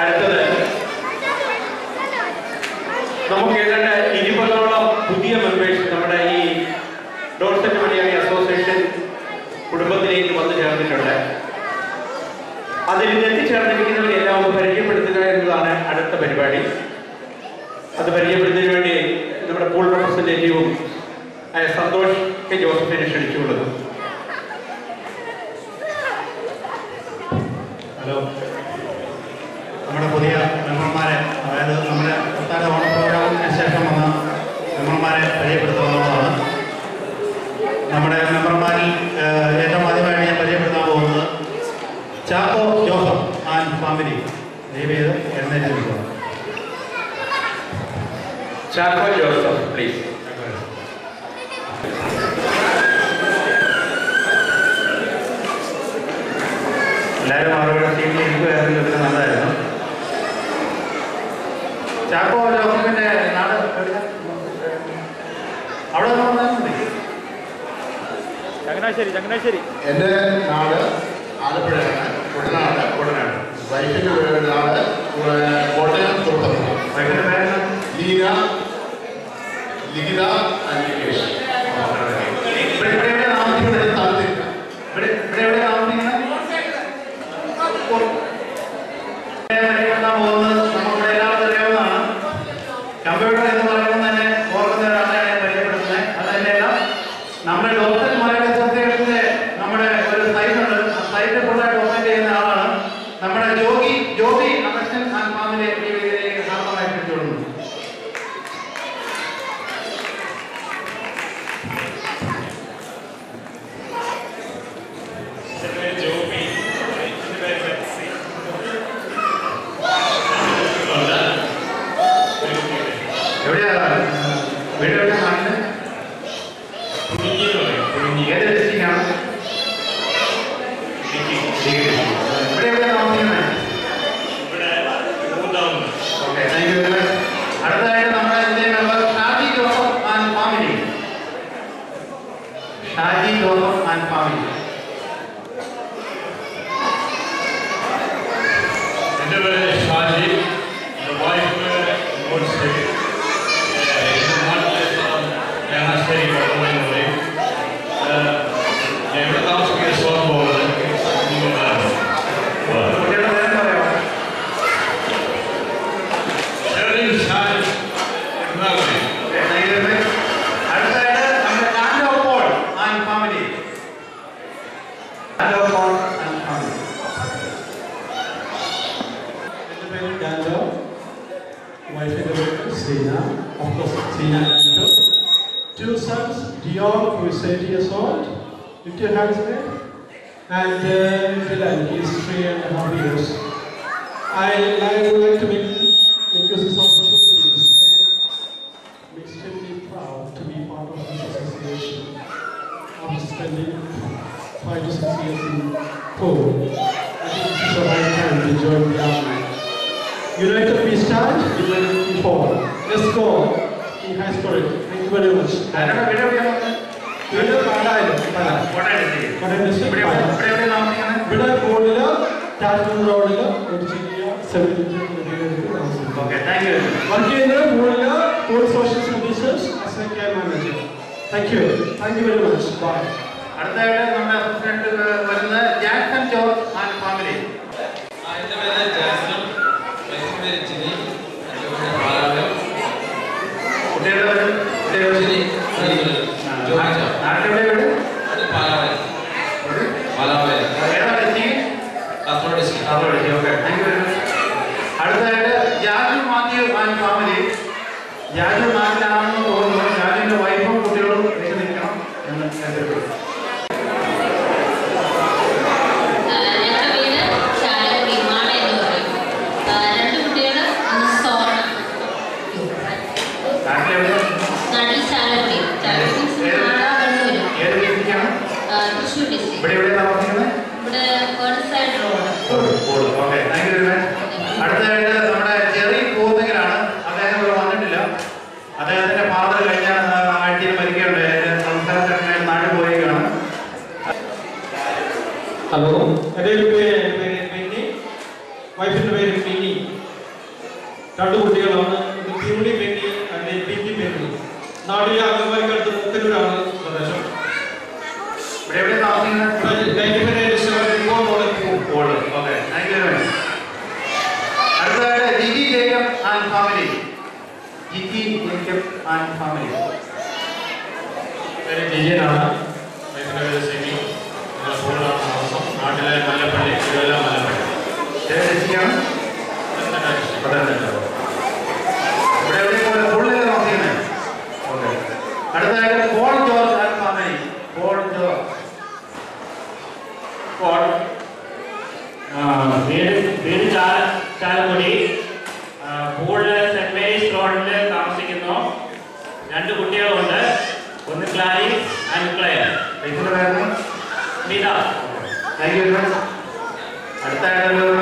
അടുത്തത്. നമുക്ക് ഏതാണ്ട് ഇരുപതോളം പുതിയ മെമ്പേഴ്സ് നമ്മുടെ ഈ ഡോൾസെറ്റ് മലയാളി അസോസിയേഷൻ കുടുംബത്തിലേക്ക് വന്നു ചേർന്നിട്ടുണ്ട്. അതിൽ എത്തിച്ചേർന്നിരിക്കുന്നവരെ എല്ലാം പരിചയപ്പെടുത്തുക എന്നതാണ് അടുത്ത പരിപാടി. അത് പരിചയപ്പെടുത്തുന്നതിന് വേണ്ടി നമ്മുടെ പൂൾ റെപ്രസെന്റേറ്റീവും സന്തോഷ് കെ ജോസഫിനെ ക്ഷണിച്ചുകൊള്ളുന്നു ഹലോ നമ്മുടെ പുതിയ മെമ്പർമാരെ അതായത് നമ്മുടെ പ്രധാന ഓണ പ്രോഗ്രാമിന് ശേഷം വന്ന മെമ്പർമാരെ പരിചയപ്പെടുത്തുന്നതാണ് നമ്മുടെ മെമ്പർമാരിൽ ഏഹ്, ഏറ്റവും ആദ്യമായിട്ട് ഞാൻ പരിചയപ്പെടുത്താൻ പോകുന്നത് ചാക്കോ ജോസഫ് ആൻഡ് ഫാമിലി എഴുന്നേറ്റ് നിൽക്കുക ചാക്കോ ജോസഫ് പ്ലീസ് എല്ലാവരും അവരുടെ ടീമിൽ ഇരിക്കുകയായിരുന്നു ഇതിന് നല്ലതായിരുന്നു ചാക്കോ ജോസഫിന്റെ നാട്? അവിടെ ചങ്ങനാശ്ശേരി ചങ്ങനാശ്ശേരി. എന്റെ നാട് ആലപ്പുഴയാണ്. കുട്ടനാട് കൊടുക്കാണ് വൈഫിന്റെ വീട് നാട് ഏർ, കോട്ടയം തുറത്തപ്പുഴ ലീന ലിഖിത ആൻഡ് നമ്മുടെ Jogi Joby Augustine and family ഈ വേദിയിലേക്ക് ഹാർദമായി ക്ഷണിച്ചുകൊള്ളുന്നു എവിടെയാ വീട് എവിടെയാ നാട്ടിൽ ഏത് ഡിസ്ട്രിക്റ്റാണ് ഇവിടെ എവിടെയാ താമസിക്കുന്നത് okay thank you very much അടുത്തതായിട്ട് നമ്മുടെ ഇതിന്റെ member Shaji Joseph and family Shaji Joseph and family എന്റെ പേര് ഷാജി എന്റെ wife Monsy two sons Dion who is 8 years old with your hands there and uh, Dylan he is three and a half years I, I would like to make, make this opportunity I'm extremely proud to be part of this association after spending five to six years in Poole. I think this is the right time to join the army. United we stand, united we fall. Let's go in high spirit. Thank you very much. ഡാൻഡോയുടെ വീട് എവിടെയാണ് വീട്. പാലായിരം, Pala. Kottayam district Kottayam district, ഇവിടെ പാലാ. ഇവിടെ എവിടെ താമസിക്കുന്നത് ഇവിടെ റോഡിൽ ടാറ്റൂർ റോഡിൽ ഒരു ചെറിയ താമസിക്കുന്നു ഓക്കെ താങ്ക് യു വർക്ക് ചെയ്യുന്നത് പൂളിൽ Poole social services as a care manager thank you thank you very much bye അടുത്തതായിട്ട് നമ്മുടെ അസിസ്റ്റന്റ് വരുന്നത് ജാക്സൺ ജോർജ് ആൻഡ് ഫാമിലി. എന്റെ പേര് okay thank you very much അടുത്തതായിട്ട് Jaju Mathew and family. Jaju നാട്ടിലാണെന്ന് തോന്നുന്നു. ജാജുവിന്റെ വൈഫും കുട്ടികളും എഴുതി നിൽക്കണം എന്ന് ഞാൻ കരുതുന്നു. ഇവിടെ വീട് അദ്ദേഹത്തിന്റെ ഫാദർ കഴിഞ്ഞ ആഴ്ചയിൽ മരിക്കുകയുണ്ട് സംസ്ഥാന സെക്രട്ടറി നാട് ഹലോ. വൈഫിന്റെ പേര് മിന്നി രണ്ട് കുട്ടികളാണ്. തിരുമണി മിന്നി അല്ലെങ്കിൽ പിന്നി മിന്നി നാടിലെ മുത്തലൂരാണ് ജിജി ജേക്കബ് ആൻഡ് ഫാമിലി പേര് ജിജിയനാണ് വൈഫിന്റെ പേര് സിമി ഞങ്ങൾ കൂടുതലാണ് താമസം നാട്ടിലെ മല്ലപ്പള്ളി തിരുവല്ല മല്ലപ്പള്ളി രക്ഷിക്കണം പത്തനംതിട്ട ഇവിടെ എവിടെ കൂടുതൽ താമസിക്കുന്നത് ഓക്കെ അടുത്തതായിട്ട് Paul George and family Paul George Paul വീട് വീട് ചാല ചാലക്കുടി കൂടുതൽ സെന്റ് മേരീസ് റോഡിൽ താമസിക്കുന്നു രണ്ട് കുട്ടികളുണ്ട് ഒന്ന് ക്ലാരി ആൻഡ് ക്ലയർ വൈഫിന്റെ പേര് Smitha thank you very much അടുത്തായിട്ട്